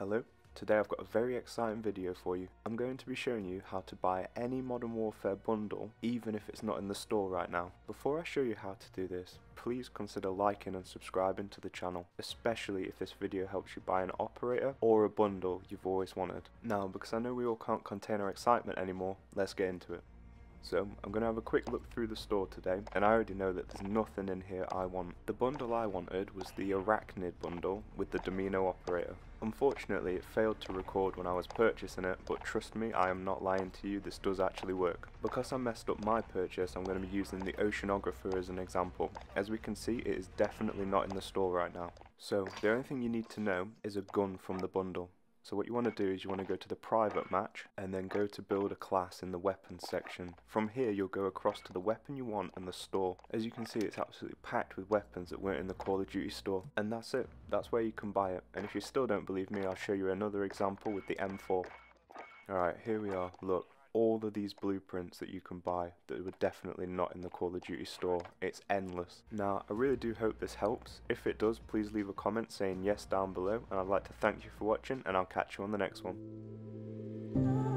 Hello, today I've got a very exciting video for you. I'm going to be showing you how to buy any Modern Warfare bundle even if it's not in the store right now. Before I show you how to do this, please consider liking and subscribing to the channel, especially if this video helps you buy an operator or a bundle you've always wanted. Now because I know we all can't contain our excitement anymore, let's get into it. So um, I'm going to have a quick look through the store today and I already know that there's nothing in here I want. The bundle I wanted was the Arachnid bundle with the Domino operator. Unfortunately it failed to record when I was purchasing it but trust me I am not lying to you this does actually work. Because I messed up my purchase I'm going to be using the Oceanographer as an example. As we can see it is definitely not in the store right now. So the only thing you need to know is a gun from the bundle. So what you want to do is you want to go to the private match and then go to build a class in the weapons section. From here you'll go across to the weapon you want and the store. As you can see it's absolutely packed with weapons that weren't in the Call of Duty store. And that's it. That's where you can buy it. And if you still don't believe me I'll show you another example with the M4. Alright here we are. Look all of these blueprints that you can buy that were definitely not in the Call of Duty store. It's endless. Now, I really do hope this helps. If it does, please leave a comment saying yes down below, and I'd like to thank you for watching, and I'll catch you on the next one.